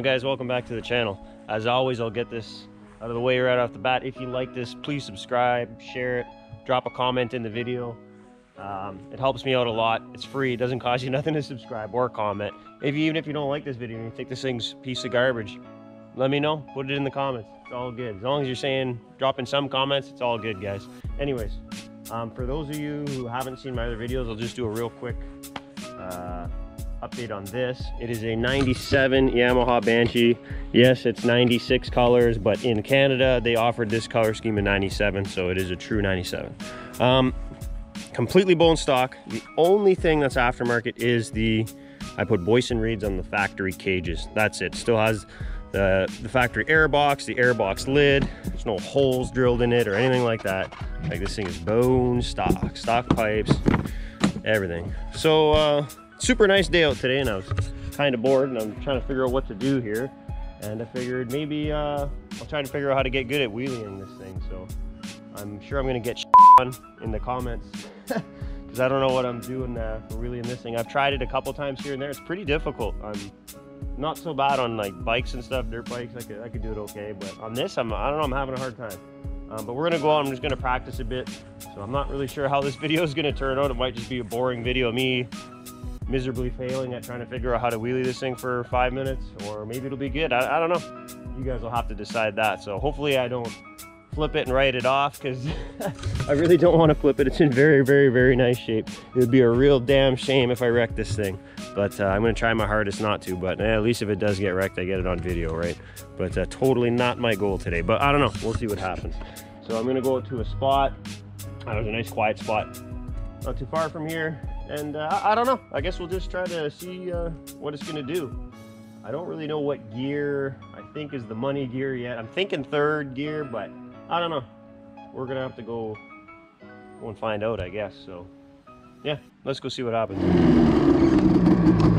on guys. Welcome back to the channel. As always i'll get this out of the way right off the bat. If you like this please subscribe share it drop a comment in the video. Um, it helps me out a lot. It's free. It doesn't cost you nothing to subscribe or comment. If you, even if you don't like this video and you think this thing's piece of garbage let me know. Put it in the comments. It's all good. As long as you're saying dropping some comments it's all good guys. Anyways um, for those of you who haven't seen my other videos i'll just do a real quick uh, update on this. It is a 97 Yamaha Banshee. Yes, it's 96 colors, but in Canada, they offered this color scheme in 97, so it is a true 97. Um, completely bone stock. The only thing that's aftermarket is the, I put Boyesen Reeds on the factory cages. That's it. Still has the, the factory airbox, the airbox lid. There's no holes drilled in it or anything like that. Like this thing is bone stock, stock pipes, everything. So, uh, super nice day out today and I was kind of bored and I'm trying to figure out what to do here. And I figured maybe uh, I'll try to figure out how to get good at wheeling this thing. So I'm sure I'm gonna get on in the comments because I don't know what I'm doing uh, for wheeling this thing. I've tried it a couple times here and there. It's pretty difficult. I'm not so bad on like bikes and stuff, dirt bikes. I could, I could do it okay, but on this, I'm, I don't know, I'm having a hard time. Um, but we're gonna go out, I'm just gonna practice a bit. So I'm not really sure how this video is gonna turn out. It might just be a boring video of me miserably failing at trying to figure out how to wheelie this thing for five minutes, or maybe it'll be good. I, I don't know. You guys will have to decide that. So hopefully I don't flip it and write it off because I really don't want to flip it. It's in very, very, very nice shape. It would be a real damn shame if I wrecked this thing. But uh, I'm going to try my hardest not to. But eh, at least if it does get wrecked, I get it on video, right? But uh, totally not my goal today. But I don't know. We'll see what happens. So I'm going to go to a spot. That was a nice quiet spot. Not too far from here and uh, I, don't know. I guess we'll just try to see uh, what it's to do. I don't really know what gear I think is the money gear yet. I'm thinking third gear, but I don't know. We're to have to go, go and find out, I guess. So, yeah, let's go see what happens.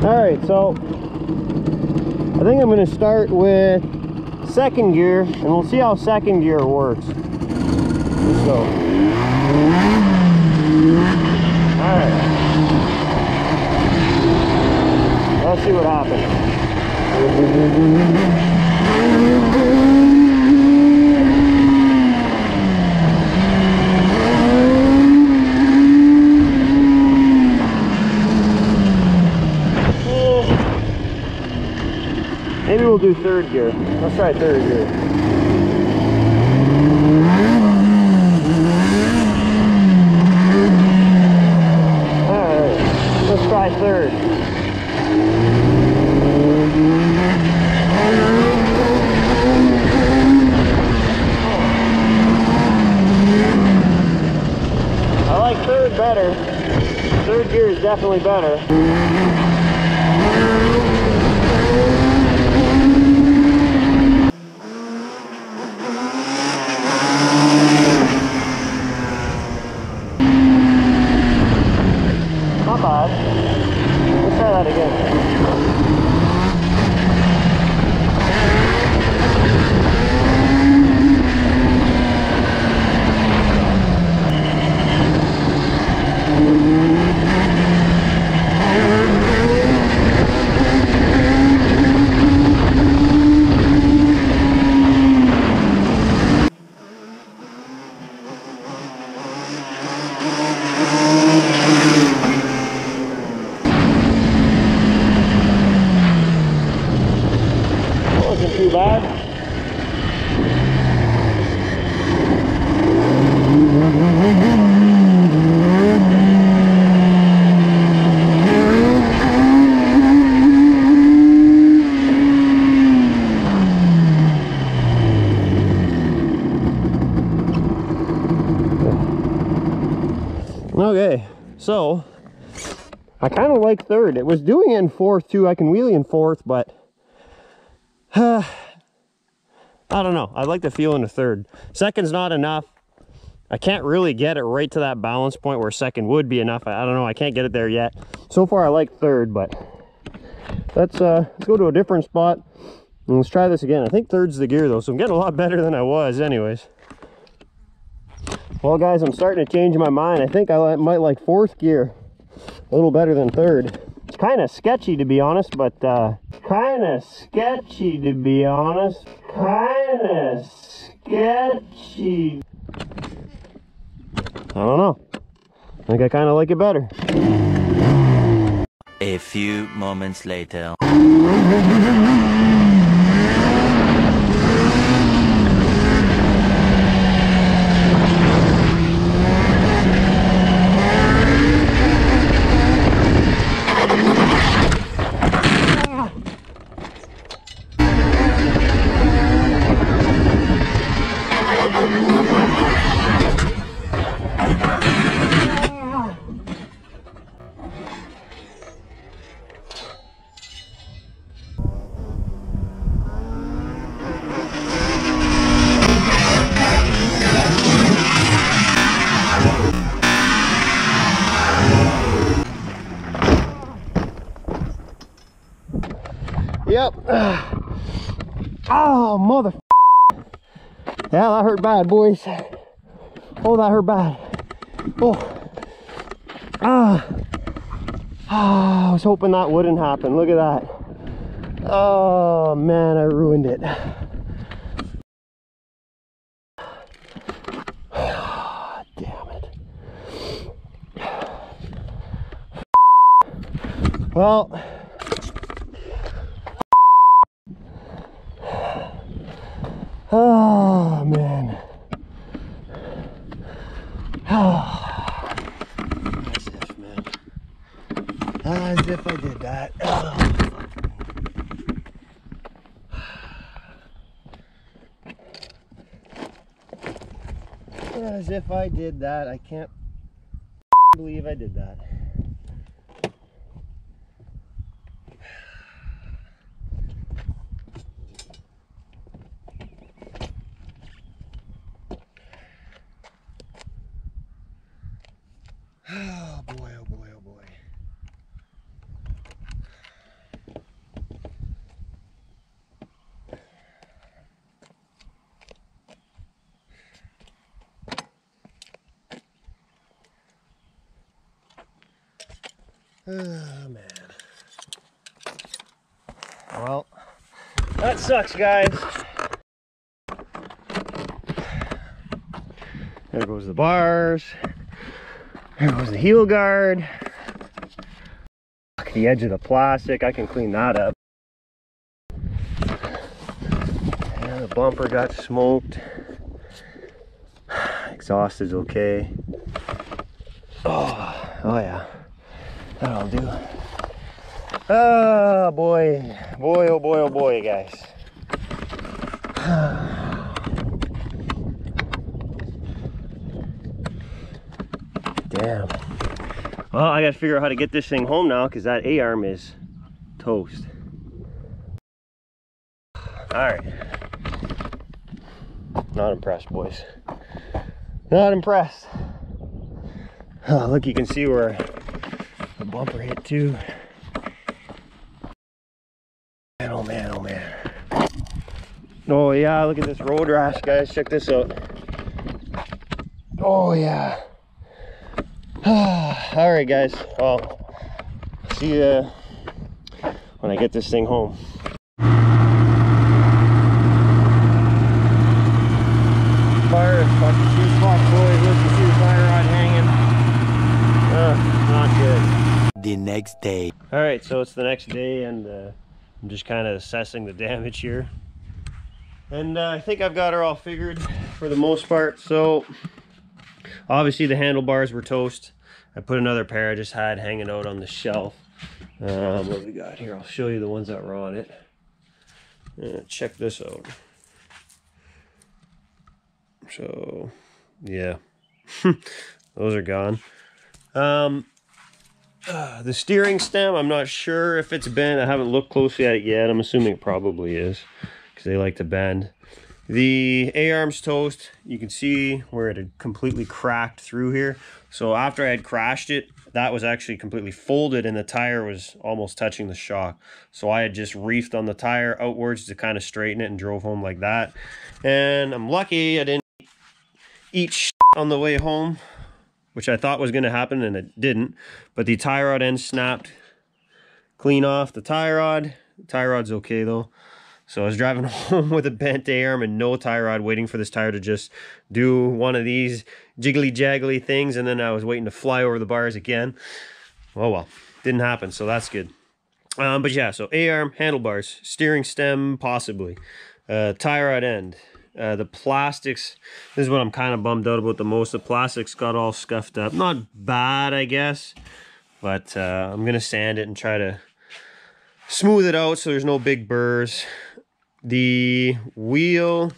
All right, so I think I'm to start with second gear, and we'll see how second gear works. Let's go. All right. Let's see what happens. Maybe we'll do third gear. Let's try third gear. Alright, let's try third. I like third better. Third gear is definitely better. Not bad. Let's try that again. Wasn't too bad. Okay, so I kind of like third. It was doing it in fourth too. I can wheelie in fourth, but uh, I don't know. I like the feel in the third. Second's not enough. I can't really get it right to that balance point where second would be enough. I, I don't know. I can't get it there yet. So far, I like third, but let's uh, let's go to a different spot and let's try this again. I think third's the gear though, so I'm getting a lot better than I was, anyways. Well, guys, I'm starting to change my mind. I think I might like fourth gear a little better than third. It's kind of sketchy to be honest, but uh, kind of sketchy to be honest. Kind of sketchy. I don't know. I think I kind of like it better. A few moments later. Yep. Oh, mother. Yeah, that hurt bad, boys. Oh, that hurt bad. Oh. Ah. Ah, I was hoping that wouldn't happen. Look at that. Oh, man, I ruined it. Well, Oh man. Oh. As if, man. Ah, as if I did that. Oh. As if I did that. I can't believe I did that. Oh boy, oh boy, oh boy. Oh man. Well, that sucks, guys. There goes the bars. There goes the heel guard. The edge of the plastic, I can clean that up. And the bumper got smoked. Exhaust is okay. Oh, oh yeah. That'll do. Oh boy. Boy, oh boy, oh boy, guys. Damn. Well, I gotta figure out how to get this thing home now because that A-arm is toast. Alright. Not impressed, boys. Not impressed. Oh, look, you can see where bumper hit too. Man, oh man, oh man. Oh yeah, look at this road rash, guys. Check this out. Oh yeah. all right guys well see you when i get this thing home fire is fucking too hot boys look you see the fire rod hanging uh, not good The next day. all right so it's the next day and uh, i'm just kind of assessing the damage here. And uh, i think i've got her all figured for the most part. So obviously the handlebars were toast. I put another pair i just had hanging out on the shelf. Um, what we got here? I'll show you the ones that were on it. Uh, check this out. So yeah. Those are gone. Um the steering stem i'm not sure if it's bent i haven't looked closely at it yet i'm assuming it probably is because they like to bend the A-arm's toast, you can see where it had completely cracked through here. So after I had crashed it, that was actually completely folded and the tire was almost touching the shock. So I had just reefed on the tire outwards to kind of straighten it and drove home like that. And I'm lucky I didn't eat on the way home, which I thought was going to happen and it didn't. But the tie rod end snapped clean off the tie rod. The tie rod's okay though. So I was driving home with a bent A-arm and no tie rod, waiting for this tire to just do one of these jiggly jaggly things, and then I was waiting to fly over the bars again. Oh well, didn't happen, so that's good. Um, but yeah, so A-arm, handlebars, steering stem, possibly, uh, tie rod end. Uh, the plastics, this is what I'm kind of bummed out about the most. The plastics got all scuffed up. Not bad, I guess, but uh, I'm going to sand it and try to smooth it out so there's no big burrs. The wheel,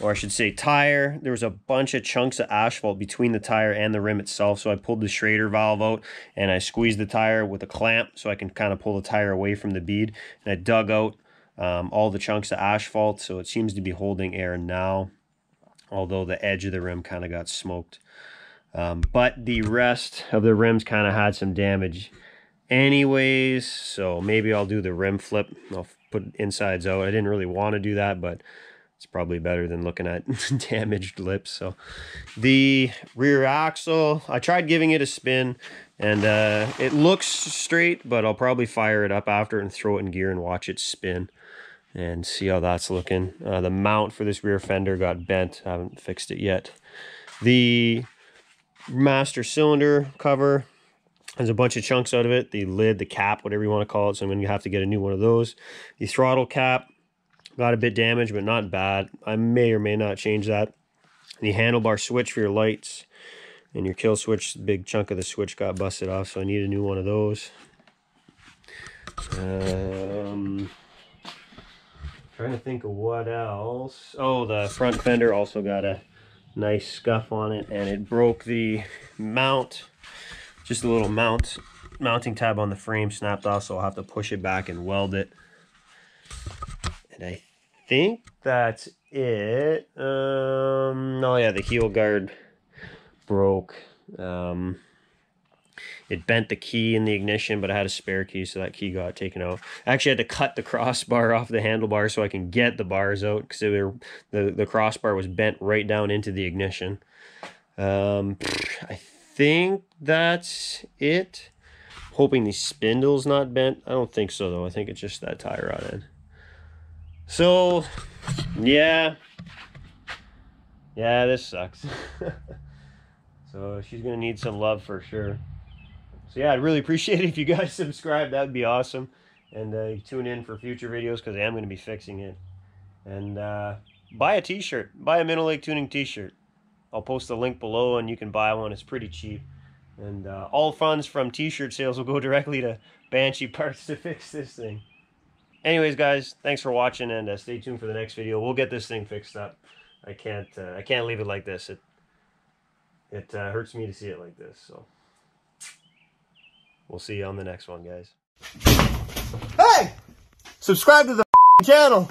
or I should say tire, there was a bunch of chunks of asphalt between the tire and the rim itself. So I pulled the Schrader valve out and I squeezed the tire with a clamp so I can kind of pull the tire away from the bead. And I dug out um, all the chunks of asphalt. So it seems to be holding air now, although the edge of the rim kind of got smoked. Um, but the rest of the rims kind of had some damage anyways. So maybe I'll do the rim flip. I'll put insides out. I didn't really want to do that, but it's probably better than looking at damaged lips. So the rear axle, I tried giving it a spin and uh, it looks straight, but I'll probably fire it up after and throw it in gear and watch it spin and see how that's looking. Uh, the mount for this rear fender got bent. I haven't fixed it yet. The master cylinder cover, there's a bunch of chunks out of it. The lid, the cap, whatever you want to call it. So I'm going to have to get a new one of those. The throttle cap got a bit damaged, but not bad. I may or may not change that. The handlebar switch for your lights and your kill switch, big chunk of the switch got busted off. So I need a new one of those. Um, trying to think of what else. Oh, the front fender also got a nice scuff on it and it broke the mount. Just a little mount mounting tab on the frame snapped off so I'll have to push it back and weld it. And I think that's it. Um oh yeah the heel guard broke. Um it bent the key in the ignition but I had a spare key so that key got taken out I actually had to cut the crossbar off the handlebar so I can get the bars out because the, the crossbar was bent right down into the ignition um I think that's it. Hoping the spindle's not bent. I don't think so, though. I think it's just that tie rod end. So, yeah. Yeah, this sucks. so she's going to need some love for sure. So yeah, I'd really appreciate it if you guys subscribe. That would be awesome. And uh, tune in for future videos because I am going to be fixing it. And uh, buy a t-shirt. Buy a Minnow Lake Tuning t-shirt. I'll post the link below and you can buy one. It's pretty cheap. And uh, all funds from t-shirt sales will go directly to Banshee Parts to fix this thing. Anyways, guys, thanks for watching and uh, stay tuned for the next video. We'll get this thing fixed up. I can't uh, I can't leave it like this. It it uh, hurts me to see it like this. So we'll see you on the next one, guys. Hey! Subscribe to the channel.